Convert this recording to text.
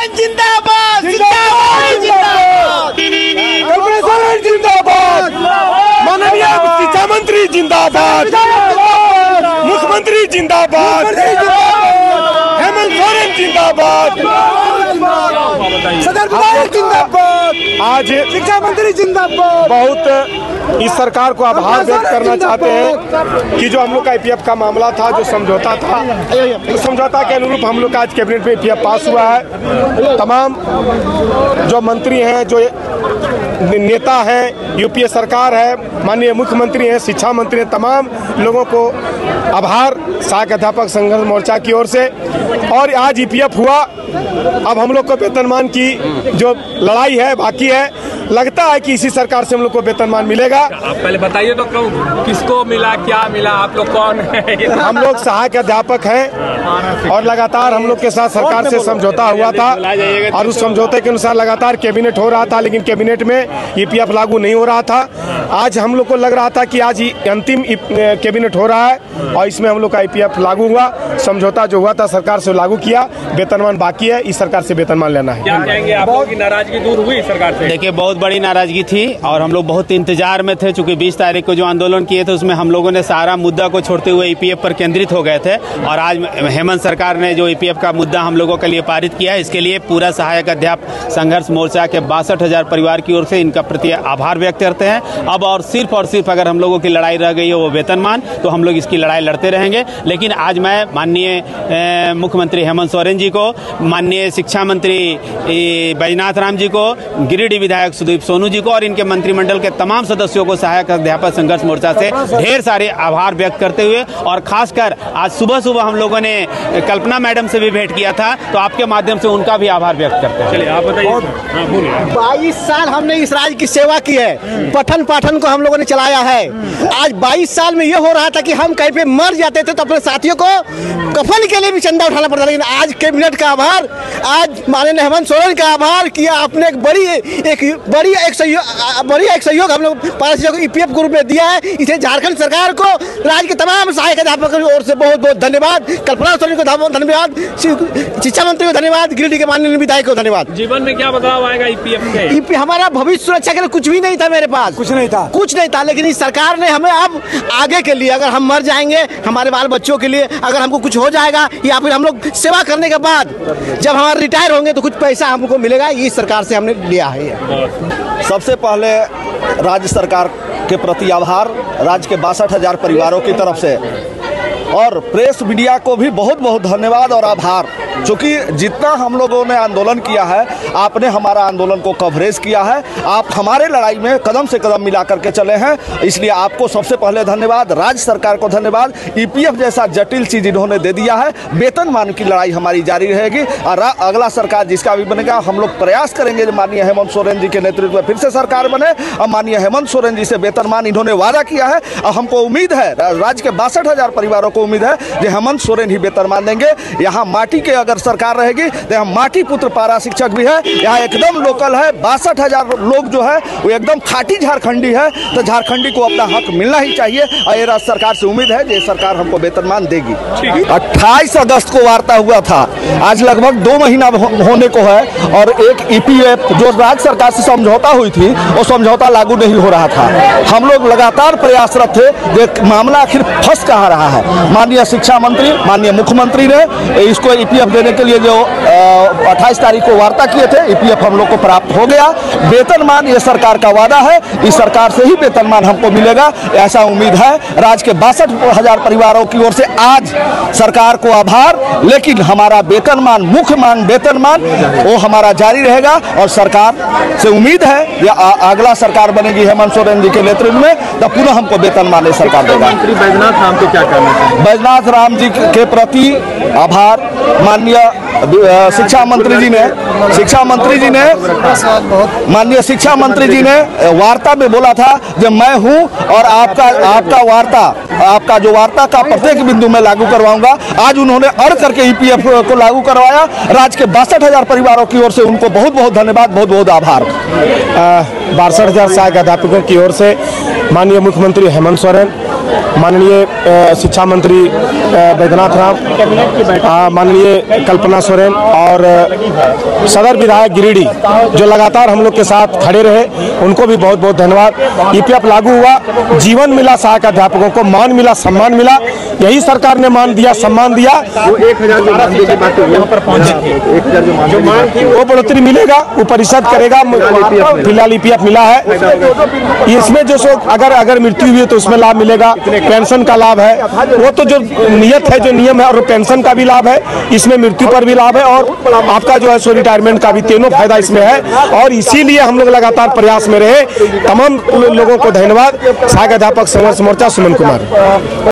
सोरेन जिंदाबाद जिंदाबाद जिंदाबाद सोरेन जिंदाबाद माननीय शिक्षा मंत्री जिंदाबाद मुख्यमंत्री जिंदाबाद हेमंत सोरेन जिंदाबाद सदर जिंदाबाद आज शिक्षा मंत्री जिंदाबाद। बहुत इस सरकार को आभार व्यक्त करना चाहते हैं कि जो हम लोग का ईपीएफ का मामला था जो समझौता था उस समझौता के अनुरूप हम लोग का आज कैबिनेट में ईपीएफ पास हुआ है। तमाम जो मंत्री हैं जो नेता हैं, यूपीए सरकार है, माननीय मुख्यमंत्री हैं, शिक्षा मंत्री हैं, तमाम लोगों को आभार सहायक अध्यापक संघर्ष मोर्चा की ओर से। और आज ईपीएफ हुआ। अब हम लोग को वेतनमान की जो लड़ाई है, बाकी है लगता है कि इसी सरकार से हम लोग को वेतनमान मिलेगा। आप पहले बताइए तो कौन किसको मिला क्या मिला आप लोग कौन है? हम लोग सहायक अध्यापक हैं और लगातार हम लोग के साथ सरकार से समझौता हुआ था और उस समझौते के अनुसार लगातार कैबिनेट हो रहा था लेकिन कैबिनेट में ईपीएफ लागू नहीं हो रहा था। आज हम लोग को लग रहा था कि आज अंतिम कैबिनेट हो रहा है और इसमें हम लोग का ईपीएफ लागू हुआ। समझौता जो हुआ था सरकार से लागू किया वेतनमान बाकी है इस सरकार से वेतनमान लेना है। क्या आप लोगों नाराज़गी दूर हुई सरकार से? देखिए बहुत बड़ी नाराज़गी थी और हम लोग बहुत इंतज़ार में थे, चूँकि 20 तारीख को जो आंदोलन किए थे, उसमें हम लोगों ने सारा मुद्दा को छोड़ते हुए ईपीएफ पर केंद्रित हो गए थे और आज हेमंत सरकार ने जो ईपीएफ का मुद्दा हम लोगों के लिए पारित किया है, इसके लिए पूरा सहायक अध्यापक संघर्ष मोर्चा के बासठ हज़ार परिवार की ओर से इनका प्रति आभार व्यक्त करते हैं। अब और सिर्फ़ और सिर्फ़ अगर हम लोगों की लड़ाई रह गई है, वो वेतनमान तो हम लोग इसकी लड़ाई लड़ते रहेंगे। लेकिन आज मैं माननीय मुख्यमंत्री हेमंत सोरेन जी को, माननीय शिक्षा मंत्री बैजनाथ राम जी को, गिरिडीह विधायक सुदीप सोनू जी को और इनके मंत्रिमंडल के तमाम सदस्यों को सहायक अध्यापक संघर्ष मोर्चा से ढेर सारे आभार व्यक्त करते हुए और खासकर आज सुबह सुबह हम लोगों ने कल्पना मैडम से भी भेंट किया था तो आपके माध्यम से उनका भी आभार व्यक्त करते हैं। चलिए आप बताइए। हाँ, बाईस साल हमने इस राज्य की सेवा की है पठन पाठन को हम लोगों ने चलाया है। आज बाईस साल में ये हो रहा था कि हम कहीं पे मर जाते थे तो अपने साथियों को कफन के लिए भी चंदा उठाना पड़ता लेकिन आज कैबिनेट का आभार आज माननीय हेमंत सोरेन का आभार किया आपने एक बड़ी एक बड़ी एक सहयोग बड़ी एक सहयोग हम लोग पारसियों को ईपीएफ ग्रुप में दिया है। इसे झारखंड सरकार को राज्य के तमाम सहायक अध्यापकों की ओर से बहुत बहुत धन्यवाद। कल्पना सोरेन को धन्यवाद शिक्षा मंत्री को धन्यवाद। गिरिडीह के माननीय विधायक को धन्यवाद। जीवन में क्या बदलाव आएगा ईपीएफ में ईपी हमारा भविष्य सुरक्षा के लिए कुछ भी नहीं था मेरे पास। कुछ नहीं था। कुछ नहीं था लेकिन इस सरकार ने हमें अब आगे के लिए अगर हम मर जाएँगे हमारे बाल बच्चों के लिए अगर हमको कुछ हो जाएगा या फिर हम लोग सेवा करने के बाद जब हमारे रिटायर होंगे तो कुछ पैसा हमको मिलेगा ये इस सरकार से हमने लिया है। सबसे पहले राज्य सरकार के प्रति आभार, राज्य के बासठ हज़ार परिवारों की तरफ़ से। और प्रेस मीडिया को भी बहुत बहुत धन्यवाद और आभार। क्योंकि जितना हम लोगों ने आंदोलन किया है, आपने हमारा आंदोलन को कवरेज किया है। आप हमारे लड़ाई में कदम से कदम मिला करके चले हैं। इसलिए आपको सबसे पहले धन्यवाद, राज्य सरकार को धन्यवाद। ईपीएफ जैसा जटिल चीज़ इन्होंने दे दिया है। वेतन मान की लड़ाई हमारी जारी रहेगी। और अगला सरकार जिसका भी बनेगा, हम लोग प्रयास करेंगे माननीय हेमंत सोरेन जी के नेतृत्व में फिर से सरकार बने। और माननीय हेमंत सोरेन जी से वेतनमान इन्होंने वादा किया है। और हमको उम्मीद है राज्य के बासठ परिवारों को उम्मीद है कि हेमंत सोरेन ही वेतनमान देंगे यहाँ माटी के अगर सरकार रहेगी तो यहाँ माटी पुत्र पारा शिक्षक भी है। यहाँ एकदम लोकल है बासठ हज़ार लोग जो है वो एकदम खाटी झारखंडी है। तो झारखंडी को अपना हक मिलना ही चाहिए और ये राज्य सरकार से उम्मीद है ये सरकार हमको वेतनमान देगी। अट्ठाईस अगस्त को वार्ता हुआ था। आज लगभग दो महीना होने को है और एक ईपीएफ जो राज्य सरकार से समझौता हुई थी वो समझौता लागू नहीं हो रहा था। हम लोग लगातार प्रयासरत थे मामला आखिर फंस कहाँ रहा है। माननीय शिक्षा मंत्री, माननीय मुख्यमंत्री ने इसको ईपीएफ देने के लिए जो अट्ठाईस तारीख को वार्ता किए थे ईपीएफ हम लोग को प्राप्त हो गया। वेतनमान ये सरकार का वादा है, इस सरकार से ही वेतनमान हमको मिलेगा, ऐसा उम्मीद है। राज्य के बासठ हज़ार परिवारों की ओर से आज सरकार को आभार, लेकिन हमारा वेतनमान मुख्य मांग वेतनमान वो हमारा जारी रहेगा, और सरकार से उम्मीद है, या अगला सरकार बनेगी हेमंत सोरेन जी के नेतृत्व में तो पुनः हमको वेतनमान सरकार देगा। बैजनाथ राम को क्या चाहिए बैजनाथ राम जी के प्रति आभार। माननीय शिक्षा मंत्री जी ने, शिक्षा मंत्री जी ने, माननीय शिक्षा मंत्री जी ने वार्ता में बोला था जब मैं हूँ और आपका आपका वार्ता, आपका जो वार्ता का प्रत्येक बिंदु में लागू करवाऊँगा। आज उन्होंने अड़ करके ईपीएफ को लागू करवाया। राज्य के बासठ हज़ार परिवारों की ओर से उनको बहुत बहुत धन्यवाद बहुत बहुत आभार बासठ हज़ार सहायक अध्यापकों की ओर से माननीय मुख्यमंत्री हेमंत सोरेन माननीय शिक्षा मंत्री बैद्यनाथ राम माननीय कल्पना सोरेन और सदर विधायक गिरिडीह, जो लगातार हम लोग के साथ खड़े रहे, उनको भी बहुत बहुत धन्यवाद। ईपीएफ लागू हुआ, जीवन मिला, सहायक अध्यापकों को मान मिला, सम्मान मिला। यही सरकार ने मान दिया, सम्मान दिया। वो बढ़ोतरी मिलेगा, वो परिषद करेगा, फ़िलहाल ईपीएफ मिला है। इसमें जो सो, अगर अगर मृत्यु हुई है तो उसमें लाभ मिलेगा, पेंशन का लाभ है। वो तो जो नियत है, जो नियम है और पेंशन का भी लाभ है, इसमें मृत्यु पर भी लाभ है और आपका जो है सो रिटायरमेंट का भी तीनों फ़ायदा इसमें है। और इसीलिए हम लोग लगातार प्रयास में रहे। तमाम लोगों को धन्यवाद। सहायक अध्यापक संघर्ष मोर्चा, सुमन कुमार।